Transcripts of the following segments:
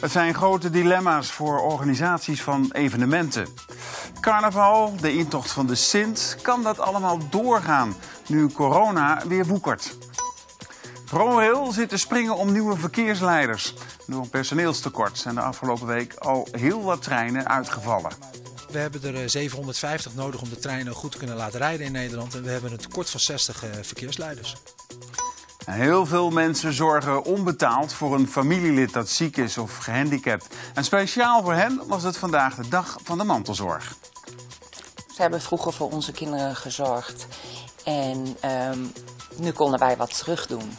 Het zijn grote dilemma's voor organisaties van evenementen. Carnaval, de intocht van de Sint, kan dat allemaal doorgaan nu corona weer woekert? ProRail zit te springen om nieuwe verkeersleiders. Door een personeelstekort zijn de afgelopen week al heel wat treinen uitgevallen. We hebben er 750 nodig om de treinen goed te kunnen laten rijden in Nederland. En we hebben een tekort van 60 verkeersleiders. Heel veel mensen zorgen onbetaald voor een familielid dat ziek is of gehandicapt. En speciaal voor hen was het vandaag de dag van de mantelzorg. Ze hebben vroeger voor onze kinderen gezorgd. En um, nu konden wij wat terug doen.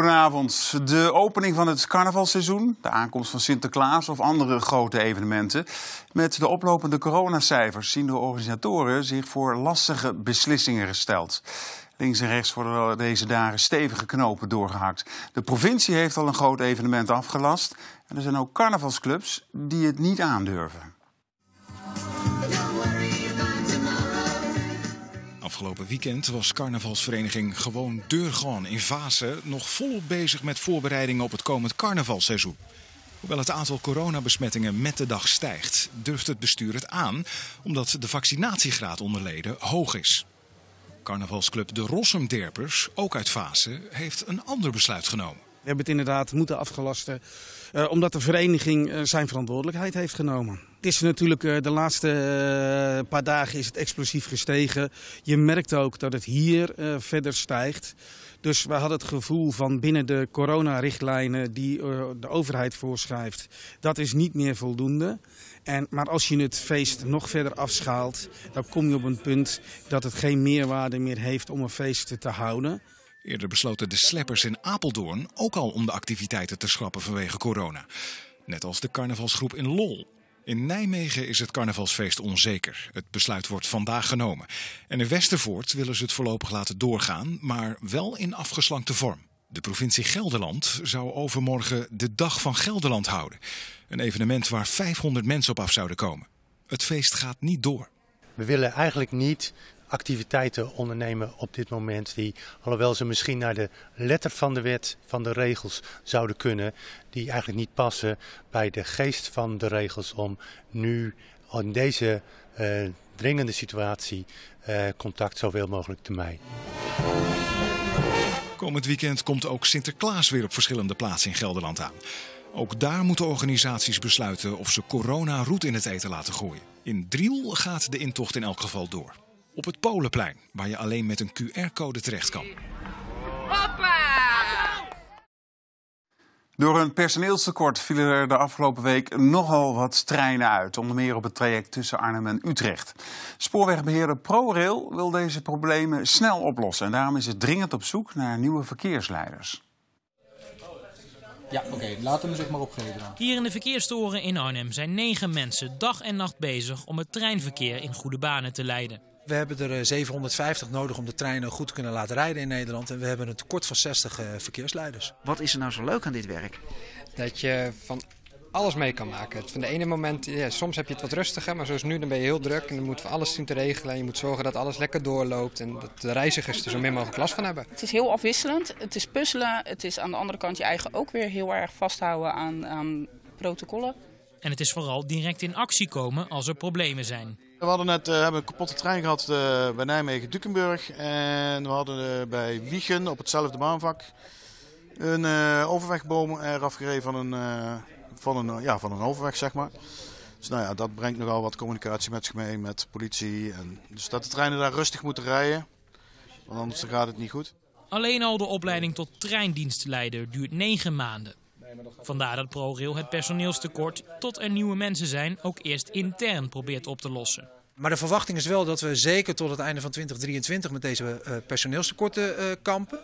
Goedenavond. De opening van het carnavalseizoen, de aankomst van Sinterklaas of andere grote evenementen. Met de oplopende coronacijfers zien de organisatoren zich voor lastige beslissingen gesteld. Links en rechts worden deze dagen stevige knopen doorgehakt. De provincie heeft al een groot evenement afgelast. En er zijn ook carnavalsclubs die het niet aandurven. Afgelopen weekend was carnavalsvereniging Gewoon Deurgaan in Vaassen nog volop bezig met voorbereidingen op het komend carnavalseizoen. Hoewel het aantal coronabesmettingen met de dag stijgt, durft het bestuur het aan omdat de vaccinatiegraad onder leden hoog is. Carnavalsclub De Rossumderpers, ook uit Vaassen, heeft een ander besluit genomen. We hebben het inderdaad moeten afgelasten, uh, omdat de vereniging uh, zijn verantwoordelijkheid heeft genomen. Het is natuurlijk uh, de laatste paar dagen is het explosief gestegen. Je merkt ook dat het hier verder stijgt. Dus we hadden het gevoel van binnen de coronarichtlijnen die de overheid voorschrijft, dat is niet meer voldoende. En, maar als je het feest nog verder afschaalt, dan kom je op een punt dat het geen meerwaarde meer heeft om een feest te houden. Eerder besloten de sleppers in Apeldoorn ook al om de activiteiten te schrappen vanwege corona. Net als de carnavalsgroep in Lol. In Nijmegen is het carnavalsfeest onzeker. Het besluit wordt vandaag genomen. En in Westervoort willen ze het voorlopig laten doorgaan, maar wel in afgeslankte vorm. De provincie Gelderland zou overmorgen de Dag van Gelderland houden. Een evenement waar 500 mensen op af zouden komen. Het feest gaat niet door. We willen eigenlijk niet activiteiten ondernemen op dit moment die, alhoewel ze misschien naar de letter van de wet, van de regels zouden kunnen, die eigenlijk niet passen bij de geest van de regels om nu in deze uh, dringende situatie uh, contact zoveel mogelijk te mijden. Komend weekend komt ook Sinterklaas weer op verschillende plaatsen in Gelderland aan. Ook daar moeten organisaties besluiten of ze corona roet in het eten laten gooien. In Driel gaat de intocht in elk geval door. Op het Polenplein, waar je alleen met een QR-code terecht kan. Hoppa! Door een personeelstekort vielen er de afgelopen week nogal wat treinen uit. Onder meer op het traject tussen Arnhem en Utrecht. Spoorwegbeheerder ProRail wil deze problemen snel oplossen. En daarom is het dringend op zoek naar nieuwe verkeersleiders. Ja, oké, okay, laten we zich maar opgeven. Hier in de verkeerstoren in Arnhem zijn negen mensen dag en nacht bezig om het treinverkeer in goede banen te leiden. We hebben er 750 eh, nodig om de treinen goed te kunnen laten rijden in Nederland. En we hebben een tekort van 60 eh, verkeersleiders. Wat is er nou zo leuk aan dit werk? Dat je van alles mee kan maken. Van de ene moment, ja, soms heb je het wat rustiger, maar zoals nu dan ben je heel druk. En dan moet we alles zien te regelen. En je moet zorgen dat alles lekker doorloopt en dat de reizigers er zo min mogelijk last van hebben. Het is heel afwisselend. Het is puzzelen. Het is aan de andere kant je eigen ook weer heel erg vasthouden aan, aan protocollen. En het is vooral direct in actie komen als er problemen zijn. We hadden net uh, hebben een kapotte trein gehad uh, bij Nijmegen-Dukenburg. En we hadden uh, bij Wiegen op hetzelfde baanvak een overwegboom eraf gereden van een, van, een, ja, van een overweg, zeg maar. Dus nou ja, dat brengt nogal wat communicatie met zich mee met politie. En, dus dat de treinen daar rustig moeten rijden, want anders gaat het niet goed. Alleen al de opleiding tot treindienstleider duurt negen maanden. Vandaar dat ProRail het personeelstekort, tot er nieuwe mensen zijn, ook eerst intern probeert op te lossen. Maar de verwachting is wel dat we zeker tot het einde van 2023 met deze uh, personeelstekorten uh, kampen.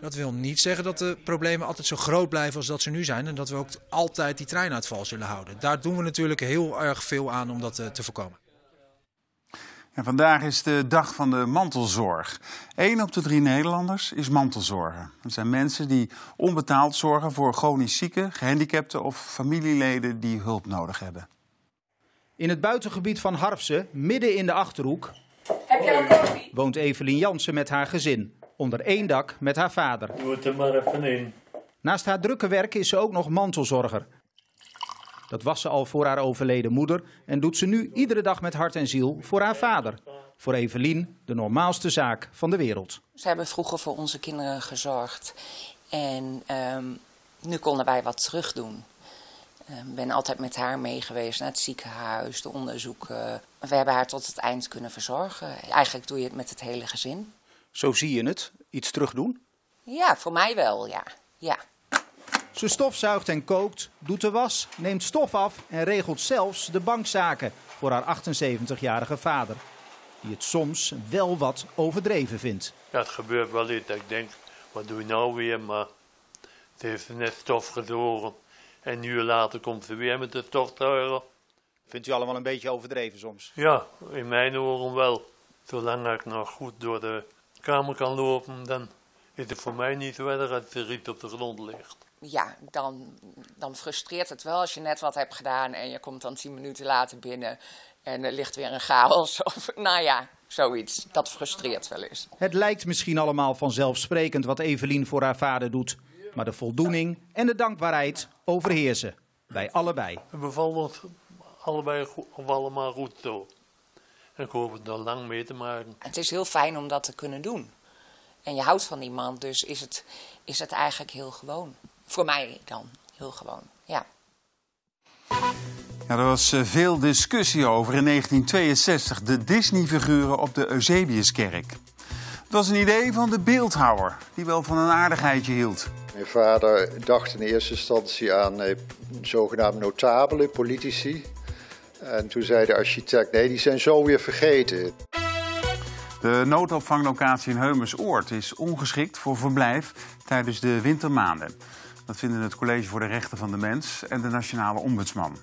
Dat wil niet zeggen dat de problemen altijd zo groot blijven als dat ze nu zijn. En dat we ook altijd die treinuitval zullen houden. Daar doen we natuurlijk heel erg veel aan om dat uh, te voorkomen. En vandaag is de dag van de mantelzorg. Eén op de drie Nederlanders is mantelzorger. Dat zijn mensen die onbetaald zorgen voor chronisch zieken, gehandicapten of familieleden die hulp nodig hebben. In het buitengebied van Harfsen, midden in de Achterhoek, Heb je al koffie? woont Evelien Jansen met haar gezin. onder één dak met haar vader. Je moet er maar even in. Naast haar drukke werk is ze ook nog mantelzorger. Dat was ze al voor haar overleden moeder en doet ze nu iedere dag met hart en ziel voor haar vader. Voor Evelien de normaalste zaak van de wereld. Ze hebben vroeger voor onze kinderen gezorgd. En ehm, nu konden wij wat terug doen. Ik ben altijd met haar mee geweest naar het ziekenhuis, de onderzoeken. We hebben haar tot het eind kunnen verzorgen. Eigenlijk doe je het met het hele gezin. Zo zie je het, iets terug doen. Ja, voor mij wel, ja. ja. Ze stofzuigt en kookt, doet de was, neemt stof af en regelt zelfs de bankzaken voor haar 78-jarige vader. Die het soms wel wat overdreven vindt. Ja, het gebeurt wel dat ik denk, wat doe je nou weer? Maar ze heeft net stof gezogen. En een uur later komt ze weer met de stofzuiger. Vindt u allemaal een beetje overdreven soms? Ja, in mijn oren wel. Zolang ik nog goed door de kamer kan lopen, dan is het voor mij niet zo erg als er iets op de grond ligt. Ja, dan, dan frustreert het wel als je net wat hebt gedaan en je komt dan tien minuten later binnen en er ligt weer een chaos. Of, nou ja, zoiets. Dat frustreert wel eens. Het lijkt misschien allemaal vanzelfsprekend wat Evelien voor haar vader doet. Maar de voldoening en de dankbaarheid overheersen. Bij allebei. Het bevalt ons allebei goed, of allemaal goed zo. En ik hoop het er lang mee te maken. Het is heel fijn om dat te kunnen doen. En je houdt van iemand, dus is het, is het eigenlijk heel gewoon. Voor mij dan heel gewoon, ja. Ja, er was eh, veel discussie over in 1962 de Disney-figuren op de Eusebiuskerk. Het was een idee van de beeldhouwer, die wel van een aardigheidje hield. Mijn vader dacht in eerste instantie aan eh, zogenaamde notabelen, politici. En toen zei de architect, nee, die zijn zo weer vergeten. De noodopvanglocatie in Heumersoord is ongeschikt voor verblijf tijdens de wintermaanden. Dat vinden het College voor de Rechten van de Mens en de Nationale Ombudsman.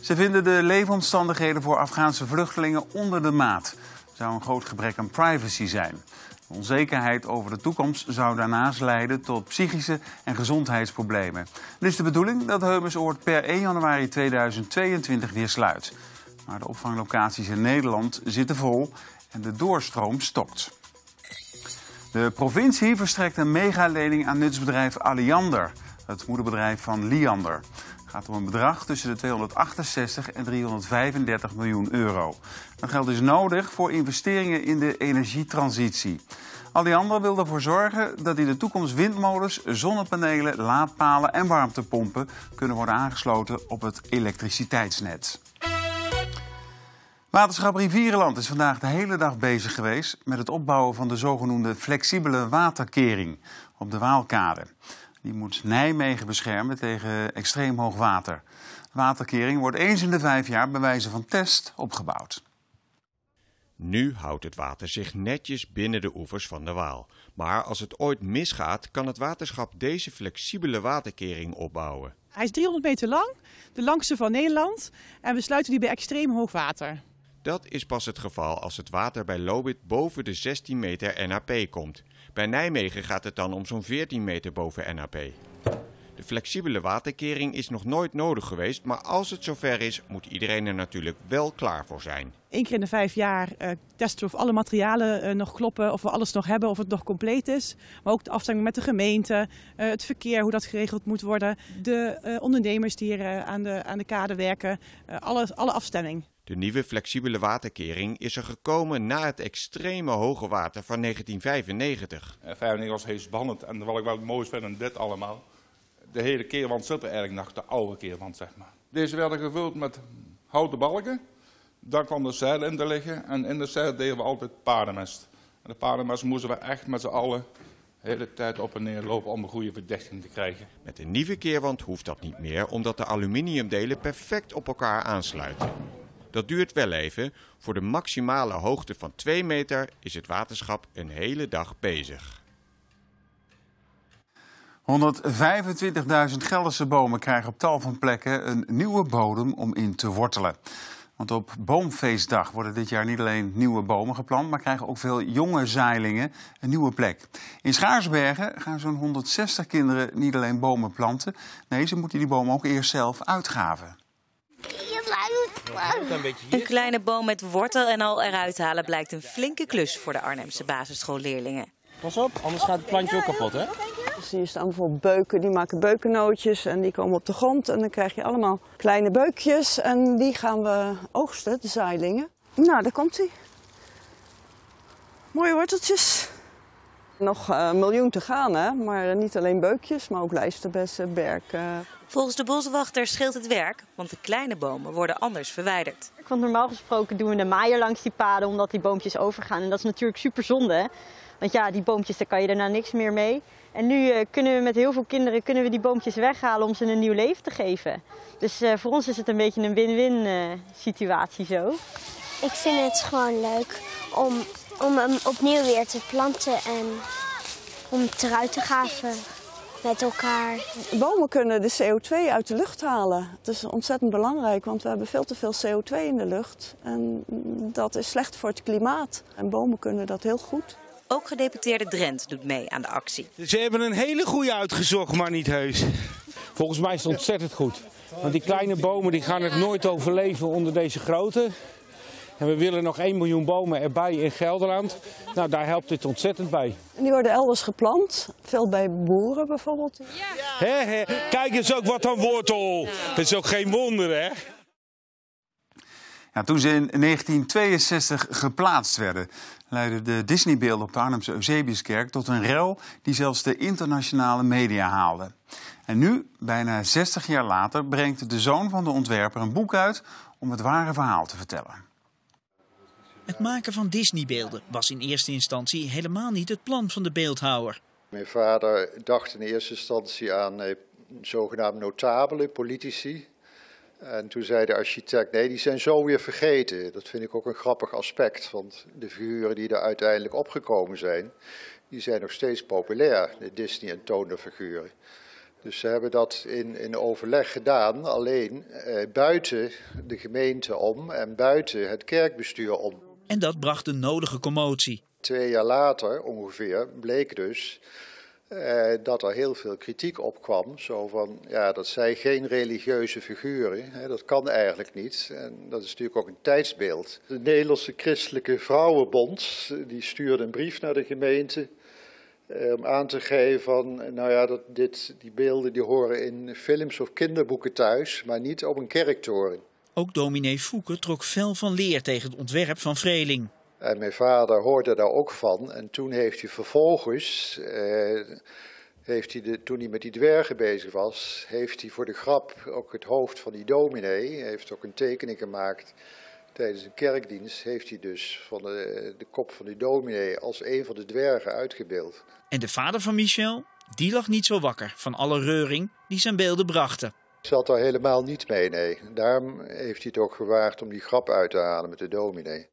Ze vinden de leefomstandigheden voor Afghaanse vluchtelingen onder de maat. Zou een groot gebrek aan privacy zijn. Onzekerheid over de toekomst zou daarnaast leiden tot psychische en gezondheidsproblemen. Het is de bedoeling dat Heumersoord per 1 januari 2022 weer sluit. Maar de opvanglocaties in Nederland zitten vol en de doorstroom stokt. De provincie verstrekt een megalening aan nutsbedrijf Alliander, het moederbedrijf van Liander. Het gaat om een bedrag tussen de 268 en 335 miljoen euro. Dat geld is nodig voor investeringen in de energietransitie. Alliander wil ervoor zorgen dat in de toekomst windmolens, zonnepanelen, laadpalen en warmtepompen kunnen worden aangesloten op het elektriciteitsnet. Waterschap Rivierenland is vandaag de hele dag bezig geweest met het opbouwen van de zogenoemde flexibele waterkering op de Waalkade. Die moet Nijmegen beschermen tegen extreem hoog water. De waterkering wordt eens in de vijf jaar bij wijze van test opgebouwd. Nu houdt het water zich netjes binnen de oevers van de Waal. Maar als het ooit misgaat, kan het waterschap deze flexibele waterkering opbouwen. Hij is 300 meter lang, de langste van Nederland. En we sluiten die bij extreem hoog water. Dat is pas het geval als het water bij Lobit boven de 16 meter NAP komt. Bij Nijmegen gaat het dan om zo'n 14 meter boven NAP. De flexibele waterkering is nog nooit nodig geweest, maar als het zover is, moet iedereen er natuurlijk wel klaar voor zijn. Eén keer in de vijf jaar uh, testen we of alle materialen uh, nog kloppen, of we alles nog hebben, of het nog compleet is. Maar ook de afstemming met de gemeente, uh, het verkeer, hoe dat geregeld moet worden. De ondernemers die hier aan, de, aan de kade werken, alle, alle afstemming. De nieuwe flexibele waterkering is er gekomen na het extreme hoge water van 1995. Uh, 95 was heel spannend en wat ik wel het mooiste vind aan dit allemaal, de hele keerwand zit er eigenlijk nog, de oude keerwand zeg maar. Deze werden gevuld met houten balken, daar kwam de zeil in te liggen en in de zeil deden we altijd paardenmest. En de paardenmest moesten we echt met z'n allen de hele tijd op en neer lopen om een goede verdichting te krijgen. Met een nieuwe keerwand hoeft dat niet meer, omdat de aluminiumdelen perfect op elkaar aansluiten. Dat duurt wel even. Voor de maximale hoogte van 2 meter is het waterschap een hele dag bezig. 125.000 Gelderse bomen krijgen op tal van plekken een nieuwe bodem om in te wortelen. Want op Boomfeestdag worden dit jaar niet alleen nieuwe bomen geplant, maar krijgen ook veel jonge zaailingen een nieuwe plek. In Schaarsbergen gaan zo'n 160 kinderen niet alleen bomen planten, nee, ze moeten die bomen ook eerst zelf uitgaven. Een kleine boom met wortel en al eruit halen blijkt een flinke klus voor de Arnhemse basisschoolleerlingen. Pas op, anders gaat het plantje ook kapot, hè? Dus hier staan bijvoorbeeld beuken, die maken beukennootjes en die komen op de grond. En dan krijg je allemaal kleine beukjes en die gaan we oogsten, de zaailingen. Nou, daar komt hij. Mooie worteltjes. Nog eh, een miljoen te gaan, hè? maar niet alleen beukjes, maar ook lijsterbessen, berken. Volgens de boswachter scheelt het werk, want de kleine bomen worden anders verwijderd. Want normaal gesproken doen we de maaier langs die paden omdat die boompjes overgaan. En dat is natuurlijk super zonde. Want ja, die boompjes, daar kan je daarna niks meer mee. En nu uh, kunnen we met heel veel kinderen kunnen we die boompjes weghalen om ze een nieuw leven te geven. Dus uh, voor ons is het een beetje een win-win uh, situatie zo. Ik vind het gewoon leuk om, om hem opnieuw weer te planten en om het eruit te gaven met elkaar. Bomen kunnen de CO2 uit de lucht halen. Dat is ontzettend belangrijk, want we hebben veel te veel CO2 in de lucht. En dat is slecht voor het klimaat. En bomen kunnen dat heel goed. Ook gedeputeerde Drent doet mee aan de actie. Ze hebben een hele goede uitgezocht, maar niet heus. Volgens mij is het ontzettend goed. Want die kleine bomen die gaan het nooit overleven onder deze grootte. En we willen nog 1 miljoen bomen erbij in Gelderland. Nou, daar helpt dit ontzettend bij. En die worden elders geplant. Veel bij boeren bijvoorbeeld. He, he. Kijk eens ook wat een wortel. Dat is ook geen wonder, hè? Ja, toen ze in 1962 geplaatst werden, leidde de Disneybeelden op de Arnhemse Eusebiuskerk tot een rel die zelfs de internationale media haalde. En nu, bijna 60 jaar later, brengt de zoon van de ontwerper een boek uit om het ware verhaal te vertellen. Het maken van Disneybeelden was in eerste instantie helemaal niet het plan van de beeldhouwer. Mijn vader dacht in eerste instantie aan eh, zogenaamde notabelen, politici. En toen zei de architect, nee, die zijn zo weer vergeten. Dat vind ik ook een grappig aspect, want de figuren die er uiteindelijk opgekomen zijn, die zijn nog steeds populair, de Disney- en tonerfiguren. Dus ze hebben dat in, in overleg gedaan, alleen eh, buiten de gemeente om en buiten het kerkbestuur om. En dat bracht de nodige commotie. Twee jaar later ongeveer bleek dus eh, dat er heel veel kritiek op kwam. Zo van, ja, dat zijn geen religieuze figuren. Hè, dat kan eigenlijk niet. En dat is natuurlijk ook een tijdsbeeld. De Nederlandse Christelijke Vrouwenbond die stuurde een brief naar de gemeente eh, om aan te geven van, nou ja, dat dit, die beelden die horen in films of kinderboeken thuis, maar niet op een kerktoren. Ook dominee Fouke trok fel van leer tegen het ontwerp van Vreeling. En mijn vader hoorde daar ook van. En toen heeft hij vervolgens, eh, heeft hij de, toen hij met die dwergen bezig was, heeft hij voor de grap ook het hoofd van die dominee, heeft ook een tekening gemaakt tijdens een kerkdienst, heeft hij dus van de, de kop van die dominee als een van de dwergen uitgebeeld. En de vader van Michel, die lag niet zo wakker van alle reuring die zijn beelden brachten. Zat daar helemaal niet mee, nee. Daarom heeft hij het ook gewaagd om die grap uit te halen met de dominee.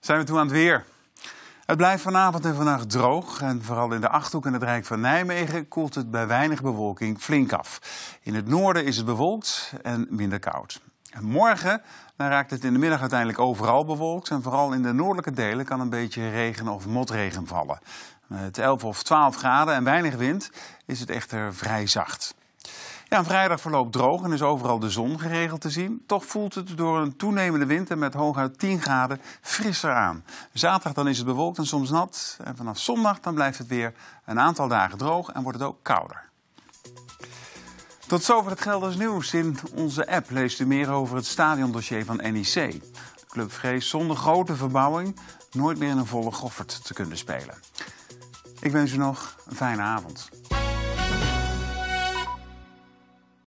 Zijn we toe aan het weer? Het blijft vanavond en vannacht droog en vooral in de Achterhoek en het Rijk van Nijmegen koelt het bij weinig bewolking flink af. In het noorden is het bewolkt en minder koud. En morgen dan raakt het in de middag uiteindelijk overal bewolkt en vooral in de noordelijke delen kan een beetje regen of motregen vallen. Met 11 of 12 graden en weinig wind is het echter vrij zacht. Ja, vrijdag verloopt droog en is overal de zon geregeld te zien. Toch voelt het door een toenemende wind en met hooguit 10 graden frisser aan. Zaterdag dan is het bewolkt en soms nat. En vanaf zondag dan blijft het weer een aantal dagen droog en wordt het ook kouder. Tot zover het Gelders nieuws. In onze app leest u meer over het stadiondossier van NEC. De club vreest zonder grote verbouwing nooit meer in een volle goffert te kunnen spelen. Ik wens u nog een fijne avond.